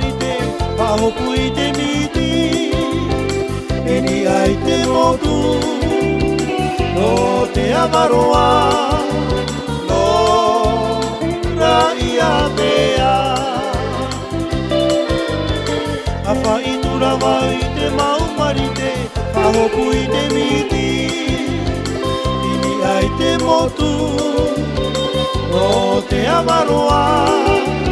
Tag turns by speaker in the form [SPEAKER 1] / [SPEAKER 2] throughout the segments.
[SPEAKER 1] ori te Paho pui te miti E ni ai te motu No te avaroa No ra ia mea A wha i tura wai te maumari te Paho pui te miti E ni ai te motu No te avaroa No te avaroa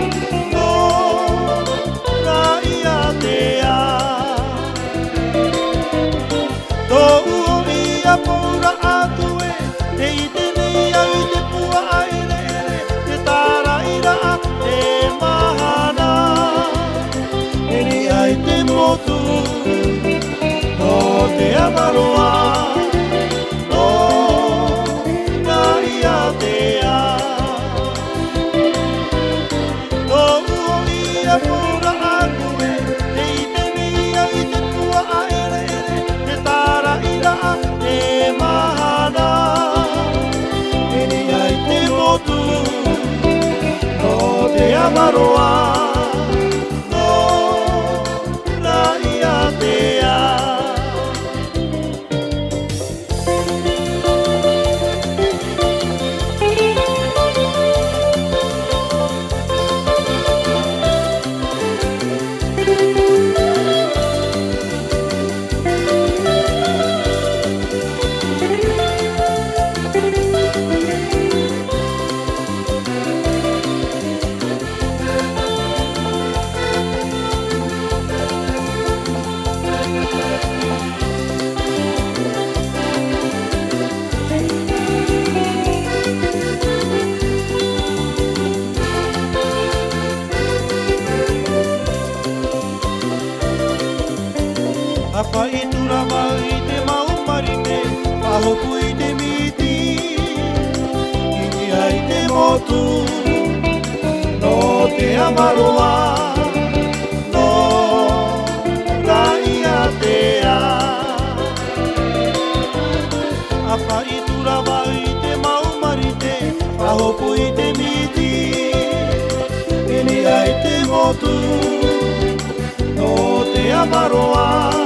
[SPEAKER 1] moto o te amaroa A whai tura te mau marine A i te miti I te motu No te amaroa No rai te a A whai te mau marine A i te miti I te motu No te amaroa